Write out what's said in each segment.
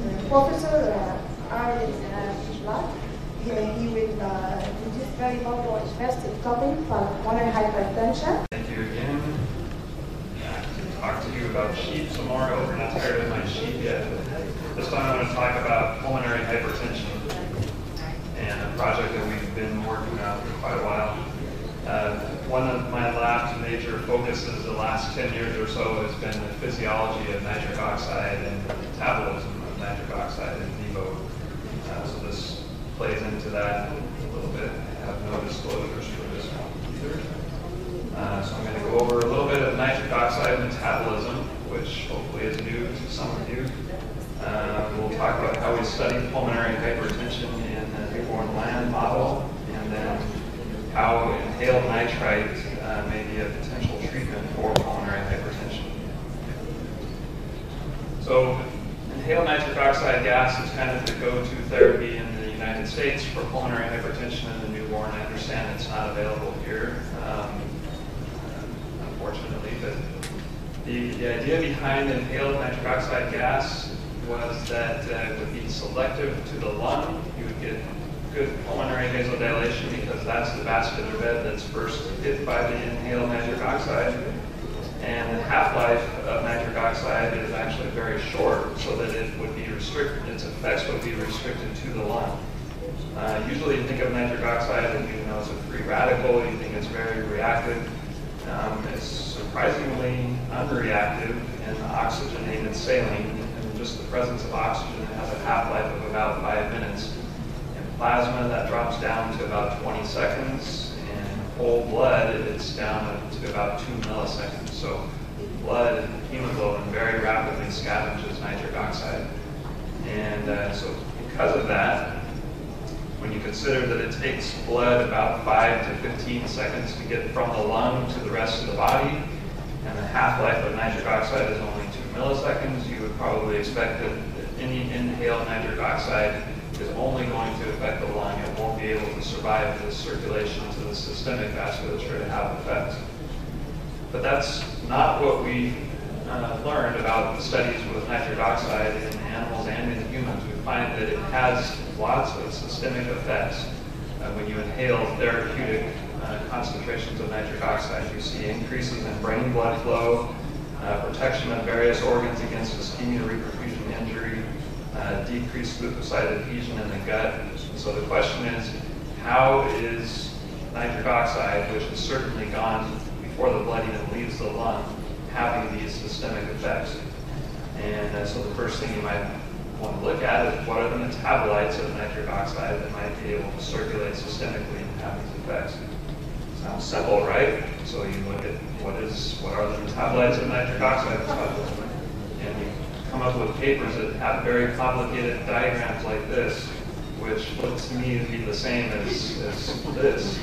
Professor uh, uh, he, he will uh, introduce very valuable interesting topic for hypertension. Thank you again. Uh, to talk to you about sheep tomorrow. We're not tired of my sheep yet. This time I want to talk about pulmonary hypertension and a project that we've been working on for quite a while. Uh, one of my last major focuses the last 10 years or so has been the physiology of nitric oxide and metabolism nitric oxide in vivo. Uh, so this plays into that a little bit. I have no disclosures for this one either. Uh, so I'm going to go over a little bit of nitric oxide metabolism, which hopefully is new to some of you. Uh, we'll talk about how we study pulmonary hypertension in the newborn land model, and then how inhaled nitrite uh, may be a potential treatment for pulmonary hypertension. So inhaled nitric oxide gas is kind of the go-to therapy in the United States for pulmonary hypertension in the newborn. I understand it's not available here, um, unfortunately, but the, the idea behind inhaled gas was that uh, it would be selective to the lung. You would get good pulmonary vasodilation because that's the vascular bed that's first hit by the inhaled nitric oxide. And the half-life of nitric oxide is actually very short so that it would be restricted, its effects would be restricted to the lung. Uh, usually you think of nitric oxide and you it's a free radical, you think it's very reactive. Um, it's surprisingly unreactive in oxygenated saline, and just the presence of oxygen has a half-life of about five minutes. In plasma, that drops down to about 20 seconds. In whole blood, it's down to about two milliseconds. So blood and hemoglobin very rapidly scavenges nitric oxide. And uh, so because of that, when you consider that it takes blood about 5 to 15 seconds to get from the lung to the rest of the body, and the half-life of nitric oxide is only 2 milliseconds, you would probably expect that any inhaled nitric oxide is only going to affect the lung. It won't be able to survive the circulation to the systemic vasculature to have effects. But that's not what we uh, learned about the studies with nitric oxide in animals and in humans. We find that it has lots of systemic effects. Uh, when you inhale therapeutic uh, concentrations of nitric oxide, you see increases in brain blood flow, uh, protection of various organs against ischemia reperfusion injury, uh, decreased leukocyte adhesion in the gut. So the question is, how is nitric oxide, which has certainly gone before the blood even leaves the lung, having these systemic effects? And uh, so the first thing you might want to look at is what are the metabolites of nitric oxide that might be able to circulate systemically and have these effects. Sounds simple, right? So you look at what is what are the metabolites of nitric oxide and you come up with papers that have very complicated diagrams like this, which looks to me to be the same as, as this.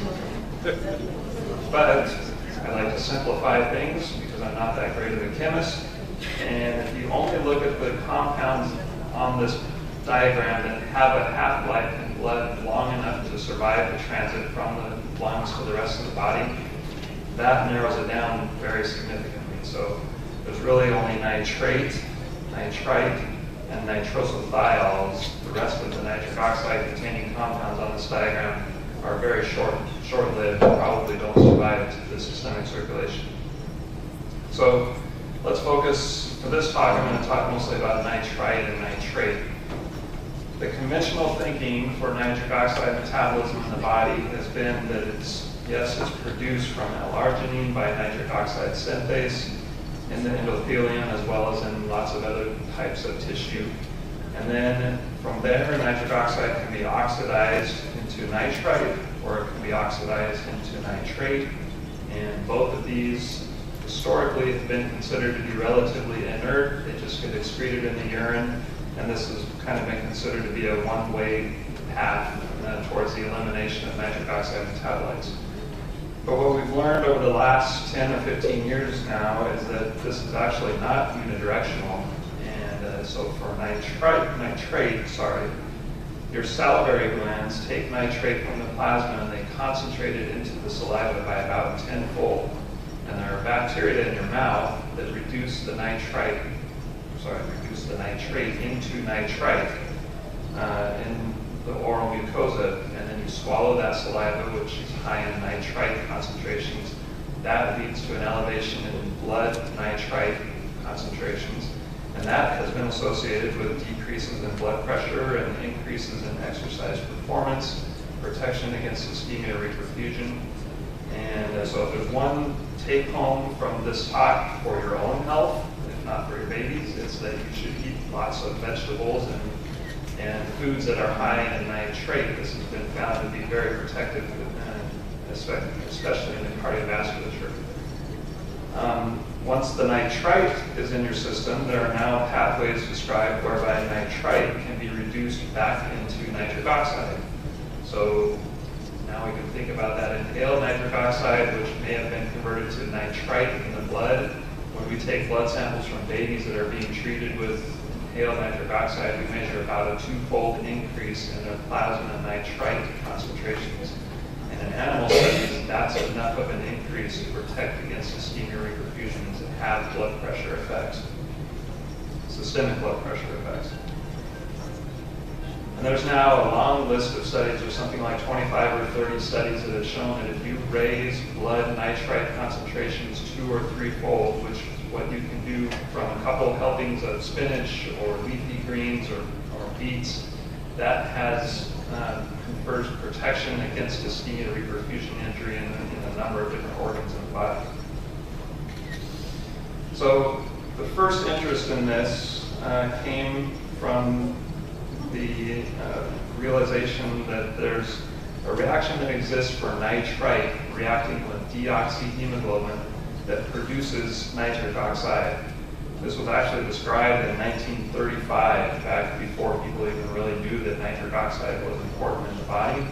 But I like to simplify things because I'm not that great of a chemist. And if you only look at the compounds on this diagram that have a half-life blood long enough to survive the transit from the lungs to the rest of the body, that narrows it down very significantly. So there's really only nitrate, nitrite, and nitrosothiols. The rest of the nitric oxide containing compounds on this diagram are very short, short-lived, probably don't survive the systemic circulation. So let's focus, for this talk, I'm going to talk mostly about nitrite and nitrate. The conventional thinking for nitric oxide metabolism in the body has been that it's, yes, it's produced from L-arginine by nitric oxide synthase in the endothelium as well as in lots of other types of tissue. And then from there, nitric oxide can be oxidized into nitrite or it can be oxidized into nitrate. And both of these historically have been considered to be relatively inert. They just get excreted in the urine. And this has kind of been considered to be a one-way path uh, towards the elimination of nitric oxide metabolites. But what we've learned over the last 10 or 15 years now is that this is actually not unidirectional. And uh, so for nitrite, nitrate, sorry, your salivary glands take nitrate from the plasma and they concentrate it into the saliva by about tenfold. And there are bacteria in your mouth that reduce the nitrite sorry, reduce the nitrate into nitrite uh, in the oral mucosa, and then you swallow that saliva, which is high in nitrite concentrations. That leads to an elevation in blood nitrite concentrations, and that has been associated with decreases in blood pressure and increases in exercise performance, protection against ischemia reperfusion. And uh, so if there's one take home from this talk for your own health, not for your babies, it's that you should eat lots of vegetables and and foods that are high in nitrate. This has been found to be very protective, uh, especially in the cardiovasculature. Um, once the nitrite is in your system, there are now pathways described whereby nitrite can be reduced back into nitric oxide. So now we can think about that inhaled nitric oxide, which may have been converted to nitrite in the blood. When we take blood samples from babies that are being treated with inhaled nitric oxide, we measure about a two-fold increase in their plasma nitrite concentrations. And in animal studies, that's enough of an increase to protect against ischemia reperfusions and have blood pressure effects, systemic blood pressure effects. And there's now a long list of studies, there's something like 25 or 30 studies that have shown that if you raise blood nitrite concentrations two or threefold, which is what you can do from a couple helpings of spinach or leafy greens or, or beets, that has uh, confers protection against ischemia reperfusion injury in, in a number of different organs in the body. So the first interest in this uh, came from uh, realization that there's a reaction that exists for nitrite reacting with deoxyhemoglobin that produces nitric oxide. This was actually described in 1935, back before people even really knew that nitric oxide was important in the body.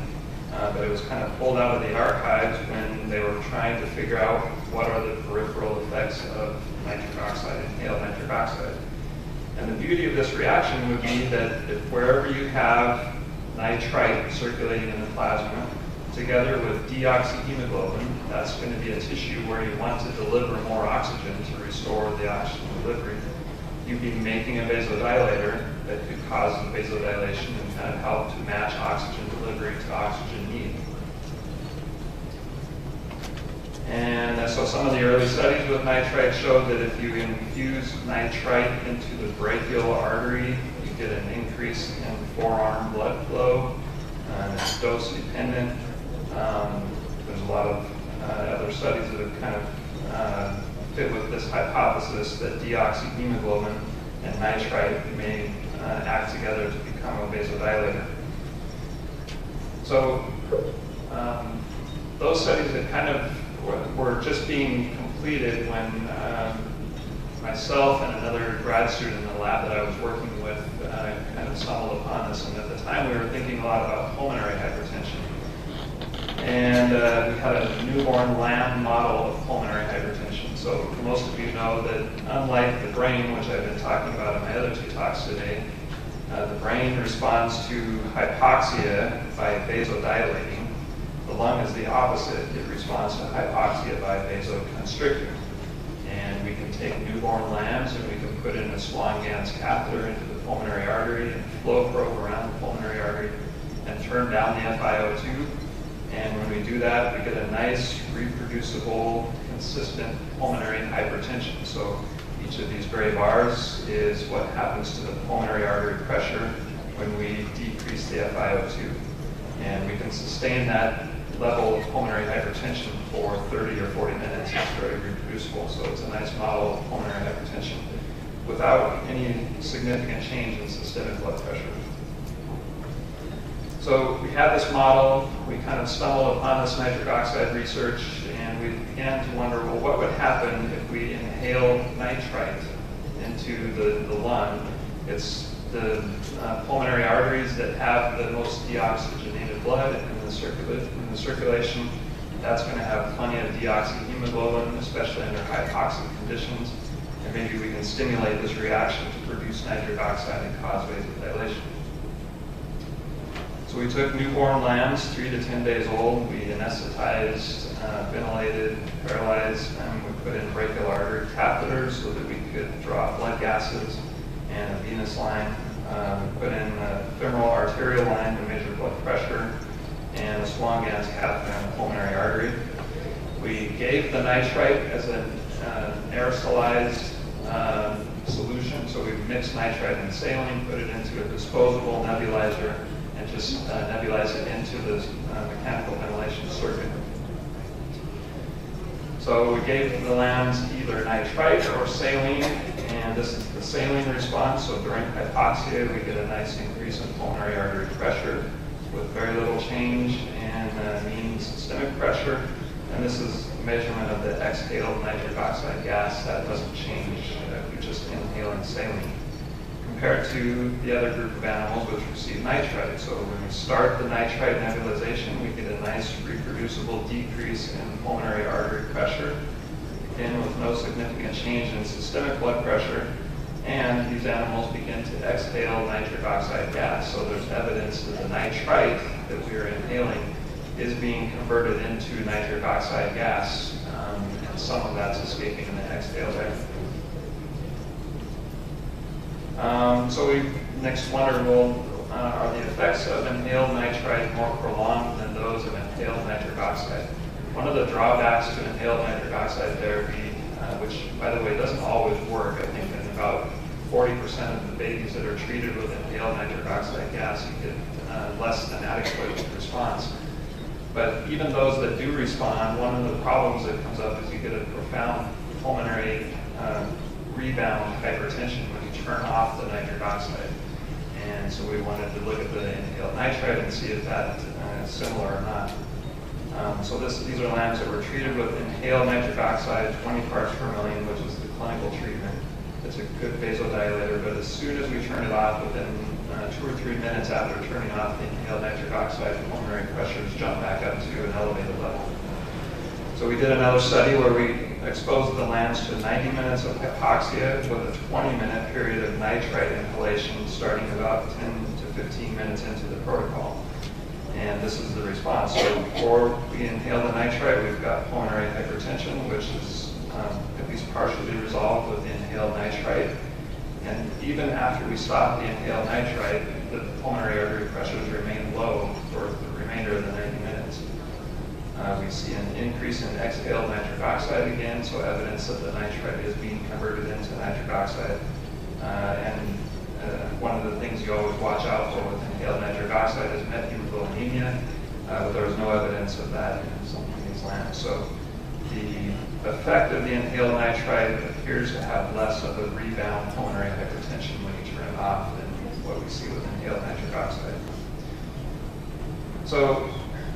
Uh, but it was kind of pulled out of the archives when they were trying to figure out what are the peripheral effects of nitric oxide, inhaled nitric oxide. And the beauty of this reaction would be that if wherever you have nitrite circulating in the plasma, together with deoxyhemoglobin, that's going to be a tissue where you want to deliver more oxygen to restore the oxygen delivery. You'd be making a vasodilator that could cause vasodilation and kind of help to match oxygen delivery to oxygen need. And so some of the early studies with nitrite showed that if you infuse nitrite into the brachial artery, you get an increase in forearm blood flow. It's dose dependent. Um, there's a lot of uh, other studies that have kind of uh, fit with this hypothesis that deoxyhemoglobin and nitrite may uh, act together to become a vasodilator. So um, those studies that kind of were just being completed when um, myself and another grad student in the lab that I was working with uh, kind of stumbled upon this. And at the time, we were thinking a lot about pulmonary hypertension. And uh, we had a newborn lamb model of pulmonary hypertension. So most of you know that unlike the brain, which I've been talking about in my other two talks today, uh, the brain responds to hypoxia by vasodilating the lung is the opposite. It responds to hypoxia by vasoconstrictor. And we can take newborn lambs and we can put in a Swan-Ganz catheter into the pulmonary artery and flow probe around the pulmonary artery and turn down the FiO2. And when we do that, we get a nice, reproducible, consistent pulmonary hypertension. So each of these gray bars is what happens to the pulmonary artery pressure when we decrease the FiO2. And we can sustain that level of pulmonary hypertension for 30 or 40 minutes. is very reproducible, so it's a nice model of pulmonary hypertension without any significant change in systemic blood pressure. So we had this model, we kind of stumbled upon this nitric oxide research, and we began to wonder, well, what would happen if we inhaled nitrite into the, the lung? It's the uh, pulmonary arteries that have the most deoxygenated blood in the, circula in the circulation. That's going to have plenty of deoxyhemoglobin, especially under hypoxic conditions. And maybe we can stimulate this reaction to produce nitric oxide and cause vasodilation. So we took newborn lambs, three to 10 days old. We anesthetized, uh, ventilated, paralyzed, and we put in brachial artery catheters so that we could draw blood gases and a venous line. Um, put in a femoral arterial line to measure blood pressure and a Swan-Ganz catheter in the pulmonary artery. We gave the nitrite as an uh, aerosolized um, solution, so we mixed nitrite and saline, put it into a disposable nebulizer, and just uh, nebulize it into the uh, mechanical ventilation circuit. So we gave the lambs either nitrite or saline, and this is the saline response. So during hypoxia, we get a nice increase in pulmonary artery pressure with very little change in uh, mean systemic pressure. And this is a measurement of the exhaled nitric oxide gas. That doesn't change. Uh, we just inhaling saline. Compared to the other group of animals which receive nitrite. So when we start the nitrite nebulization, we get a nice reproducible decrease in pulmonary artery pressure, again with no significant change in systemic blood pressure, and these animals begin to exhale nitric oxide gas. So there's evidence that the nitrite that we are inhaling is being converted into nitric oxide gas, um, and some of that's escaping in the exhale there. Um, so we next wonder, well, uh, are the effects of inhaled nitrite more prolonged than those of inhaled nitric oxide? One of the drawbacks to inhaled nitric oxide therapy, uh, which by the way doesn't always work, I think in about 40% of the babies that are treated with inhaled nitric oxide gas, you get uh, less than adequate response. But even those that do respond, one of the problems that comes up is you get a profound pulmonary uh, rebound hypertension when you turn off the nitric oxide. And so we wanted to look at the inhaled nitrite and see if that uh, is similar or not. Um, so this, these are lambs that were treated with inhaled nitric oxide, 20 parts per million, which is the clinical treatment. It's a good vasodilator, but as soon as we turn it off, within uh, two or three minutes after turning off the inhaled nitric oxide, pulmonary pressures jump back up to an elevated level. So we did another study where we exposed the lambs to 90 minutes of hypoxia with a 20-minute period of nitrite inhalation starting about 10 to 15 minutes into the protocol. And this is the response. So before we inhale the nitrite, we've got pulmonary hypertension, which is um, at least partially resolved with inhaled nitrite. And even after we stop the inhaled nitrite, the pulmonary artery pressures remain low for the remainder of the 90 minutes. Uh, we see an increase in exhaled nitric oxide again, so evidence that the nitrite is being converted into nitric oxide. Uh, and uh, one of the things you always watch out for with inhaled nitric oxide is uh, but there was no evidence of that in some of these lambs. So the effect of the inhaled nitrite appears to have less of a rebound pulmonary hypertension when you turn it off than what we see with inhaled nitric oxide. So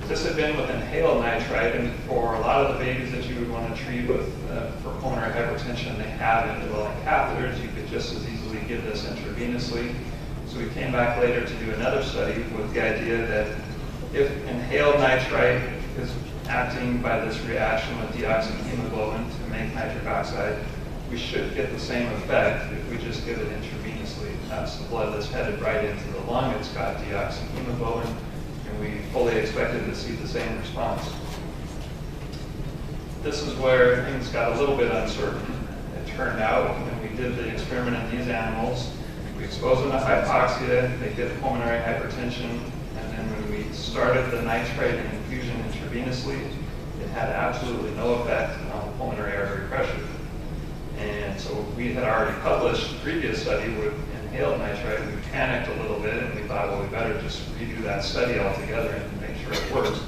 this had been with inhaled nitrite, and for a lot of the babies that you would want to treat with uh, for pulmonary hypertension, they have indwelling catheters. You could just as easily give this intravenously. So we came back later to do another study with the idea that if inhaled nitrite is acting by this reaction with deoxyhemoglobin to make nitric oxide, we should get the same effect if we just give it intravenously. That's the blood that's headed right into the lung. It's got deoxyhemoglobin, and we fully expected to see the same response. This is where things got a little bit uncertain. It turned out when we did the experiment in these animals, we exposed them to hypoxia, they get pulmonary hypertension, and then when we started the nitrite infusion intravenously, it had absolutely no effect on pulmonary artery pressure. And so we had already published a previous study with inhaled nitrite. We panicked a little bit and we thought, well, we better just redo that study altogether and make sure it works.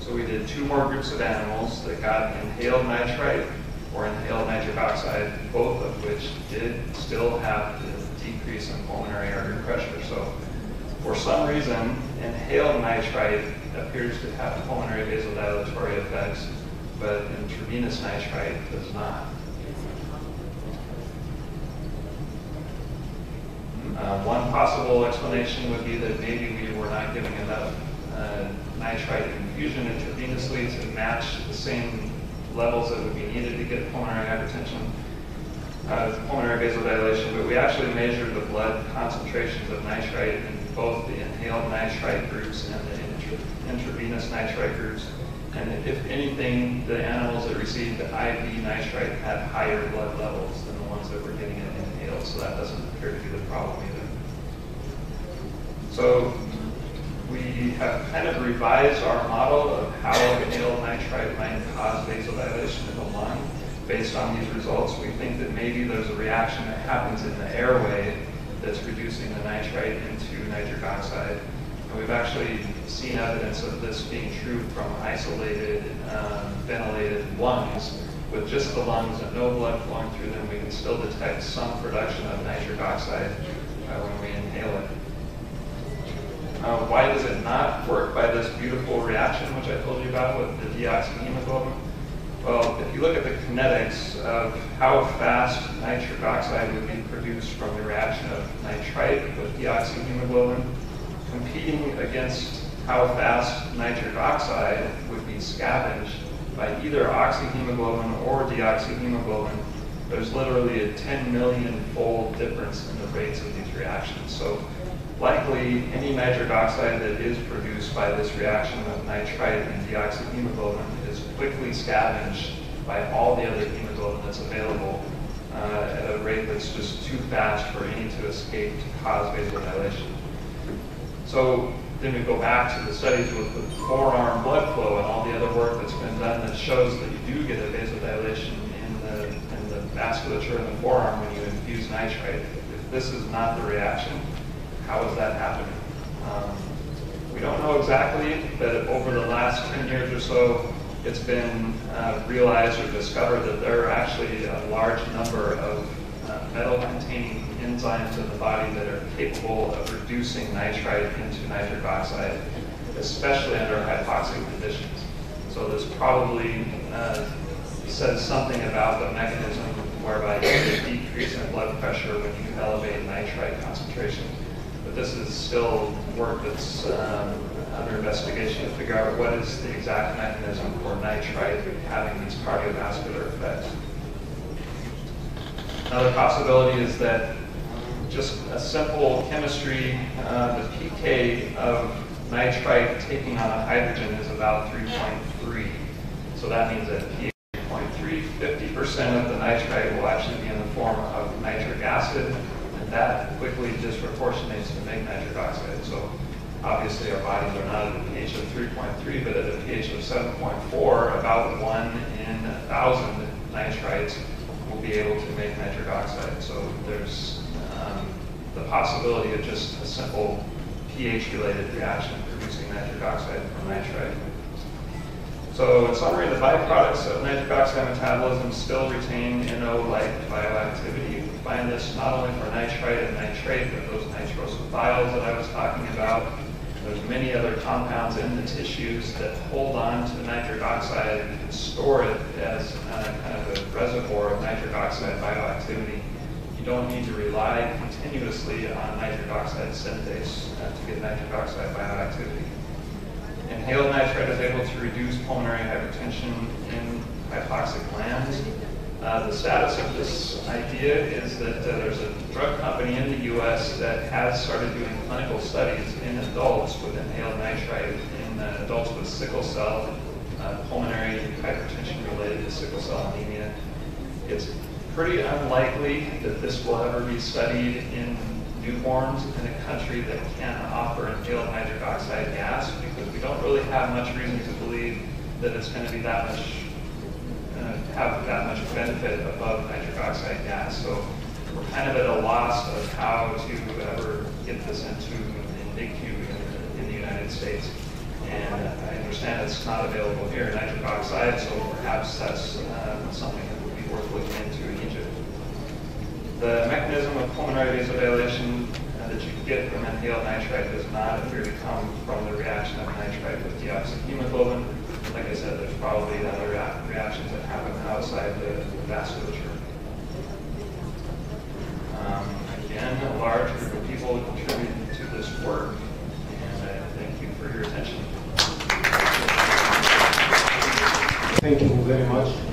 So we did two more groups of animals that got inhaled nitrite or inhaled nitric oxide, both of which did still have the decrease in pulmonary artery pressure. So for some reason, inhaled nitrite appears to have pulmonary vasodilatory effects, but intravenous nitrite does not. Uh, one possible explanation would be that maybe we were not giving enough uh, nitrite infusion intravenously to match the same levels that would be needed to get pulmonary hypertension, uh, pulmonary vasodilation, but we actually measured the blood concentrations of nitrite in both the inhaled nitrite groups and the intra intravenous nitrite groups. And if anything, the animals that received the IV nitrite had higher blood levels than the ones that were getting it inhaled. so that doesn't appear to be the problem either. So we have kind of revised our model of how inhaled nitrite might cause vasodilation in the lung. Based on these results, we think that maybe there's a reaction that happens in the airway that's reducing the nitrite into nitric oxide. And we've actually seen evidence of this being true from isolated, um, ventilated lungs. With just the lungs and no blood flowing through them, we can still detect some production of nitric oxide uh, when we inhale it. Uh, why does it not work by this beautiful reaction, which I told you about with the deoxyhemoglobin? Well, if you look at the kinetics of how fast nitric oxide would be produced from the reaction of nitrite with deoxyhemoglobin, competing against how fast nitric oxide would be scavenged by either oxyhemoglobin or deoxyhemoglobin, there's literally a 10 million fold difference in the rates of these reactions. So likely any nitric oxide that is produced by this reaction of nitrite and deoxyhemoglobin quickly scavenged by all the other hemoglobin that's available uh, at a rate that's just too fast for any to escape to cause vasodilation. So then we go back to the studies with the forearm blood flow and all the other work that's been done that shows that you do get a vasodilation in the, in the vasculature in the forearm when you infuse nitrite. If this is not the reaction, how is that happening? Um, we don't know exactly, but over the last 10 years or so, it's been uh, realized or discovered that there are actually a large number of uh, metal-containing enzymes in the body that are capable of reducing nitrite into nitric oxide, especially under hypoxic conditions. So this probably uh, says something about the mechanism whereby you get a decrease in blood pressure when you elevate nitrite concentration but this is still work that's um, under investigation to figure out what is the exact mechanism for nitrite having these cardiovascular effects. Another possibility is that just a simple chemistry, uh, the pK of nitrite taking on a hydrogen is about 3.3. So that means that pH 3.3, 50% of the nitrite will actually be in the form of nitric acid, and that quickly disproportionates to make nitric oxide. So obviously our bodies are not at a pH of 3.3, but at a pH of 7.4, about one in a thousand nitrites will be able to make nitric oxide. So there's um, the possibility of just a simple pH-related reaction producing nitric oxide from nitrite. So in summary, the byproducts of nitric oxide metabolism still retain NO-like bioactivity. We find this not only for nitrite and nitrate, but those nitrosophils that I was talking about. There's many other compounds in the tissues that hold on to the nitric oxide and can store it as a kind of a reservoir of nitric oxide bioactivity. You don't need to rely continuously on nitric oxide synthase uh, to get nitric oxide bioactivity. Inhaled nitrite is able to reduce pulmonary hypertension in hypoxic glands. Uh, the status of this idea is that uh, there's a drug company in the U.S. that has started doing clinical studies in adults with inhaled nitrite in uh, adults with sickle cell, uh, pulmonary hypertension related to sickle cell anemia. It's pretty unlikely that this will ever be studied in newborns in a country that can't offer inhaled nitric oxide gas because we don't really have much reason to believe that it's going to be that much, uh, have that much benefit above nitric oxide gas. So we're kind of at a loss of how to ever get this into an NICU in, in the United States. And I understand it's not available here, in nitric oxide, so perhaps that's uh, something that would be worth looking into in Egypt. The mechanism of pulmonary vasodilation uh, that you get from inhaled nitrite does not appear to come from the reaction of nitrite with deoxyhemoglobin. Like I said, there's probably other reactions that happen outside the vasculature. Um, again, a large group of people contributed to this work, and thank you for your attention. Thank you very much.